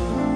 Amen.